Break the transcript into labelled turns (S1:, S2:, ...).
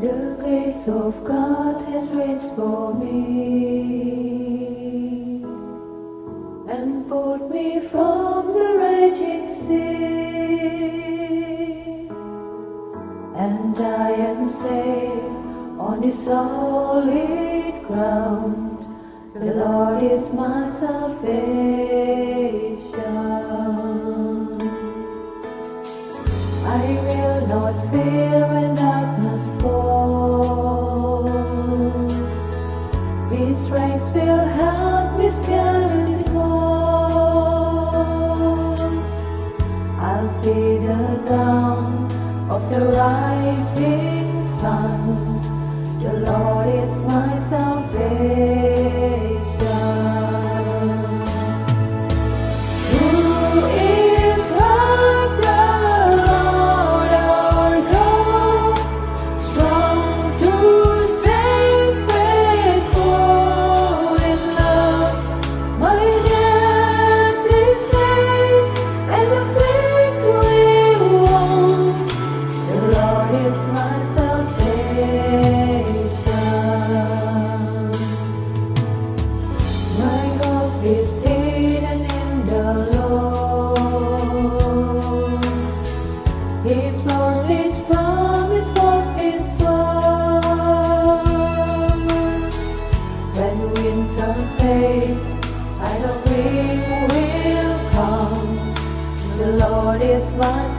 S1: The grace of God has reached for me and pulled me from the raging sea. And I am safe on this solid ground. The Lord is my salvation. I will not fear. I'll see the rise was